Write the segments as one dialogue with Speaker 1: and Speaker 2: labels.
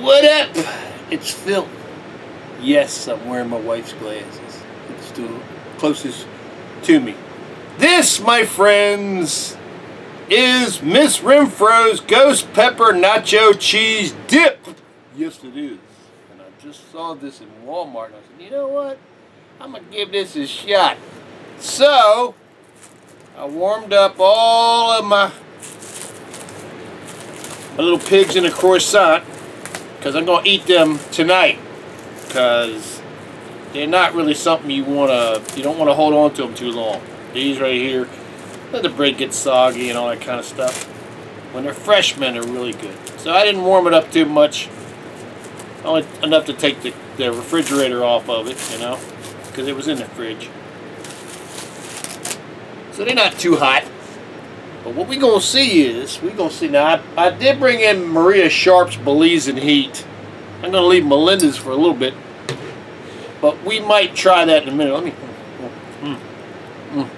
Speaker 1: What up? It's Phil. Yes, I'm wearing my wife's glasses. It's the closest to me. This, my friends, is Miss Renfro's Ghost Pepper Nacho Cheese Dip. Yes, it is. And I just saw this in Walmart and I said, you know what? I'm going to give this a shot. So, I warmed up all of my, my little pigs in a croissant because I'm going to eat them tonight because they're not really something you want to, you don't want to hold on to them too long. These right here, let the bread get soggy and all that kind of stuff. When they're fresh, men are really good. So I didn't warm it up too much. Only enough to take the, the refrigerator off of it, you know, because it was in the fridge. So they're not too hot. But what we're going to see is, we're going to see, now I, I did bring in Maria Sharp's Belizean Heat. I'm going to leave Melinda's for a little bit. But we might try that in a minute. Let me, mm, mm,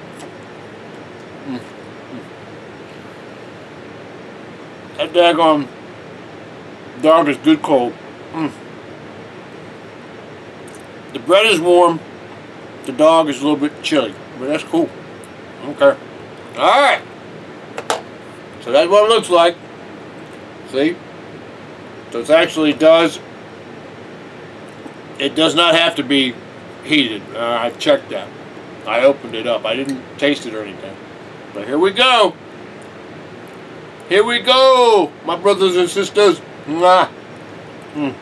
Speaker 1: mm, that daggone dog is good cold. Mm. The bread is warm. The dog is a little bit chilly. But that's cool. Okay. Alright. So that's what it looks like. See? So it actually does, it does not have to be heated. Uh, I checked that. I opened it up. I didn't taste it or anything. But here we go. Here we go, my brothers and sisters. Mwah. Mm.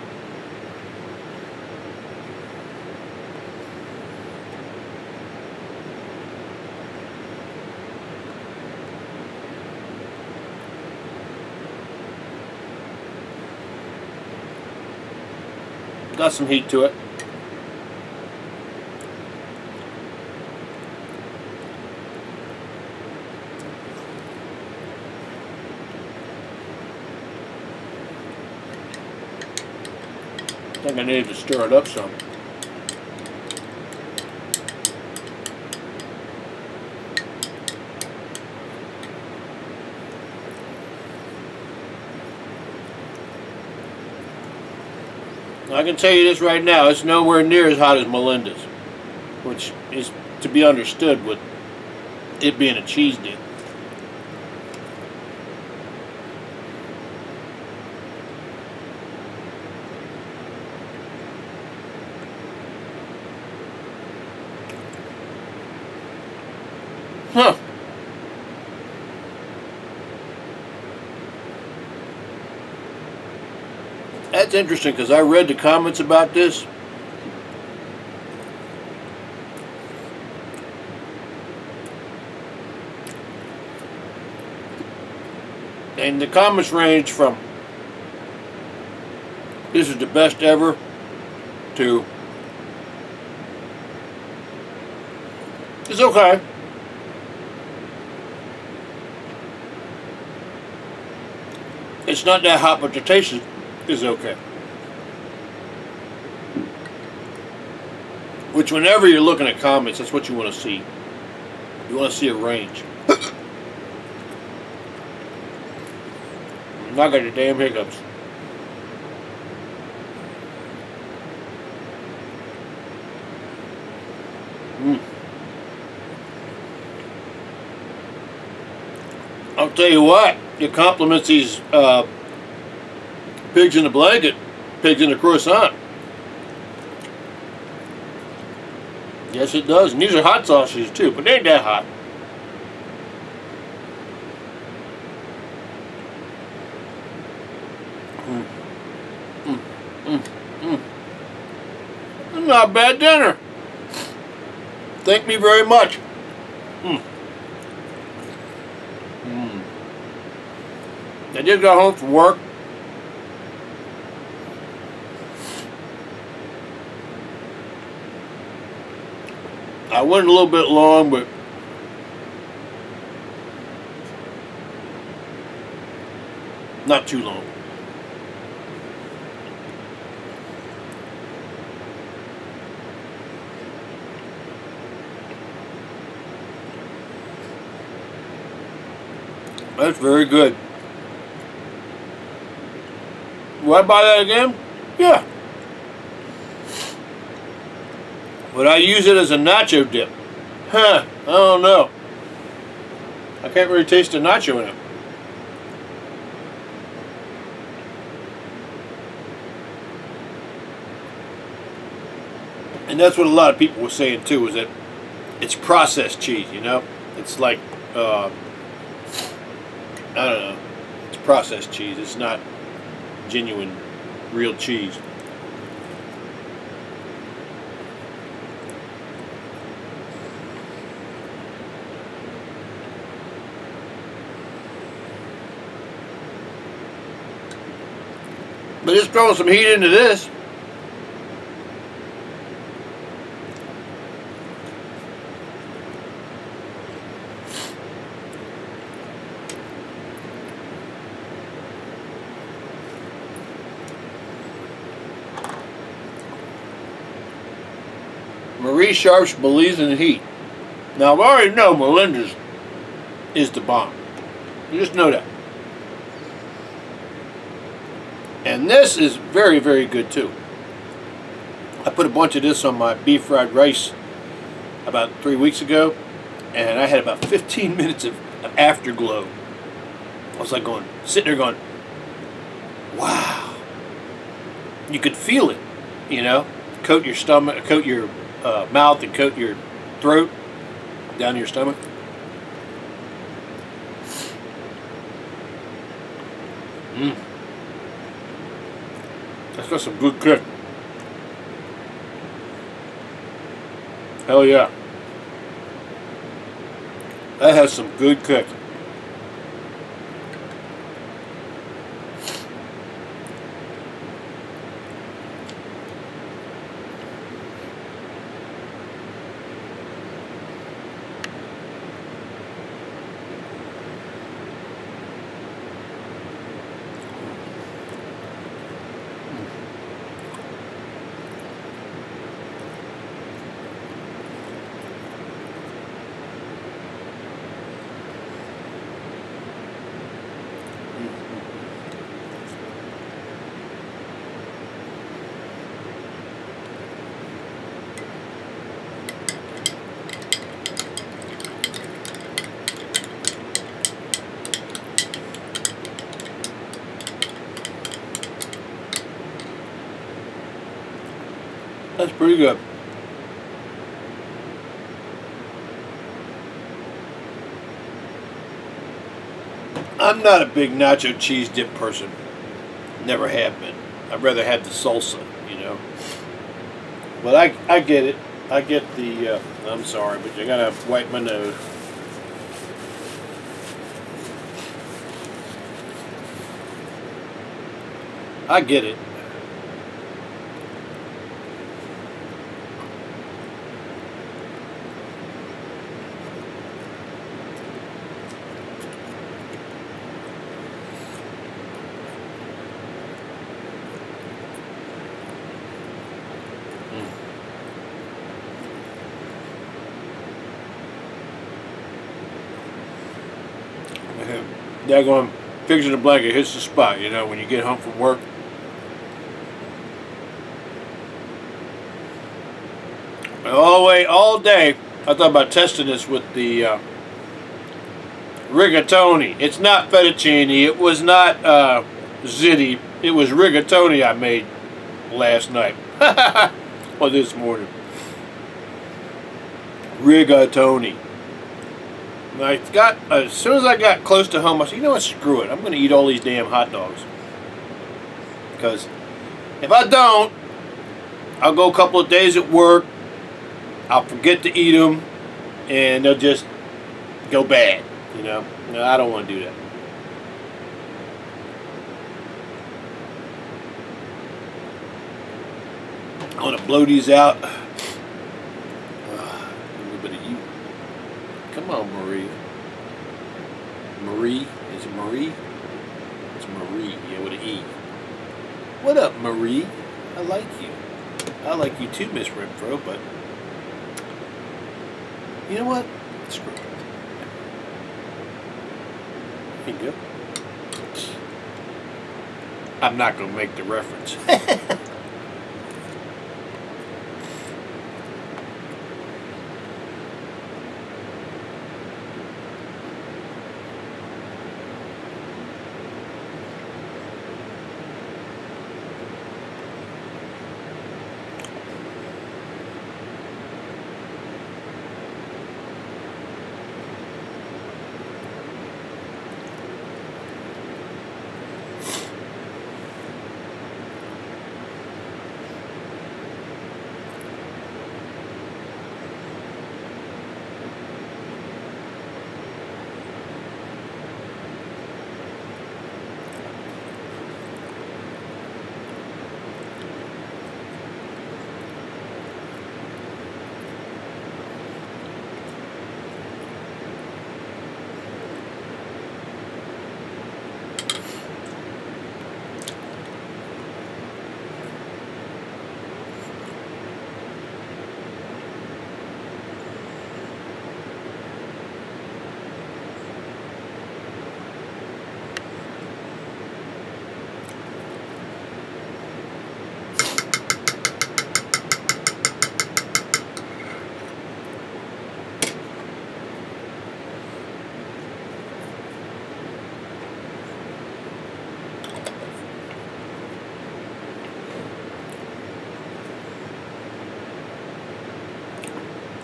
Speaker 1: Got some heat to it. I think I needed to stir it up some. I can tell you this right now, it's nowhere near as hot as Melinda's, which is to be understood with it being a cheese dip. That's interesting because I read the comments about this. And the comments range from this is the best ever to it's okay. It's not that hot, but the taste is is okay. Which whenever you're looking at comments, that's what you want to see. You want to see a range. Not got the damn hiccups. Mm. I'll tell you what, it compliments these uh, pigs in a blanket, pigs in a croissant. Yes, it does. And these are hot sausages too, but they ain't that hot. Mm. Mm. Mm. Mm. Not a bad dinner. Thank me very much. Mm. Mm. I just got home from work. I went a little bit long, but not too long. That's very good. Would I buy that again? Yeah. Would I use it as a nacho dip? Huh, I don't know. I can't really taste the nacho in it. And that's what a lot of people were saying too, is that it's processed cheese, you know? It's like, uh, I don't know, it's processed cheese. It's not genuine, real cheese. But just throwing some heat into this. Marie Sharps Belizean heat. Now, I already know Melinda's is the bomb. You just know that. And this is very, very good too. I put a bunch of this on my beef fried rice about three weeks ago, and I had about 15 minutes of afterglow. I was like going, sitting there going, wow. You could feel it, you know, coat your stomach, coat your uh, mouth and coat your throat down your stomach. Got some good kick. Hell yeah. That has some good kick. That's pretty good. I'm not a big nacho cheese dip person. Never have been. I'd rather have the salsa, you know. But I, I get it. I get the, uh, I'm sorry, but I gotta wipe my nose. I get it. Daggone in a blanket hits the spot, you know, when you get home from work. All the way, all day, I thought about testing this with the uh, rigatoni. It's not fettuccine. It was not uh, ziti. It was rigatoni I made last night. or this morning. Rigatoni. I got as soon as I got close to home, I said, "You know what? Screw it. I'm going to eat all these damn hot dogs." Because if I don't, I'll go a couple of days at work. I'll forget to eat them, and they'll just go bad. You know, no, I don't want to do that. I want to blow these out. On, Marie. Marie? Is it Marie? It's Marie, yeah, with an E. What up, Marie? I like you. I like you too, Miss Renfro, but you know what? Screw it. You go. I'm not going to make the reference.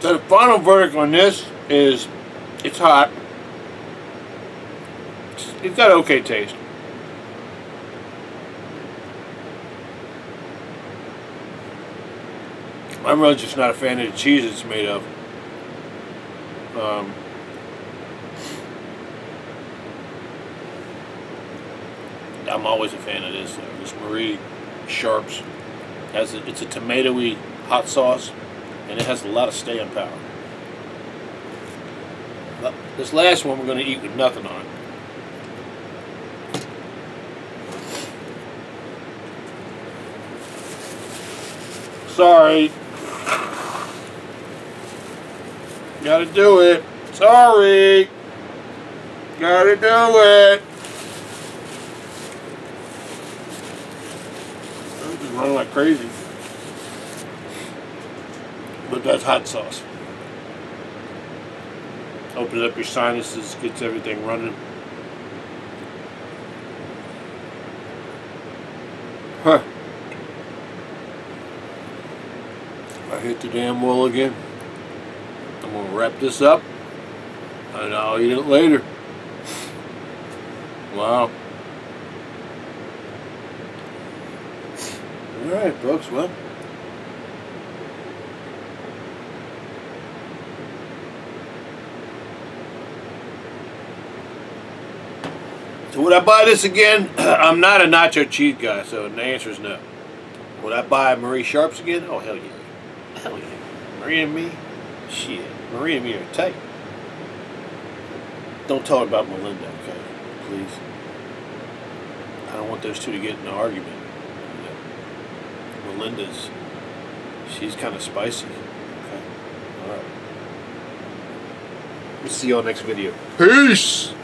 Speaker 1: So the final verdict on this is it's hot. It's got okay taste. I'm really just not a fan of the cheese it's made of. Um, I'm always a fan of this. Uh, this Marie Sharps has a, it's a tomatoey hot sauce, and it has a lot of staying power. But this last one we're going to eat with nothing on it. Sorry. Gotta do it. Sorry. Gotta do it. I'm just running like crazy. But that's hot sauce. Opens up your sinuses, gets everything running. Huh. I hit the damn wall again. I'm going to wrap this up and I'll eat it later. Wow. Alright, folks, well. Would I buy this again? I'm not a nacho cheese guy, so the answer is no. Would I buy Marie Sharps again? Oh, hell yeah. Hell yeah. Marie and me? Shit. Marie and me are tight. Don't talk about Melinda, okay? Please. I don't want those two to get in an argument. Melinda's, she's kind of spicy. Okay? Alright. We'll see y'all next video. Peace!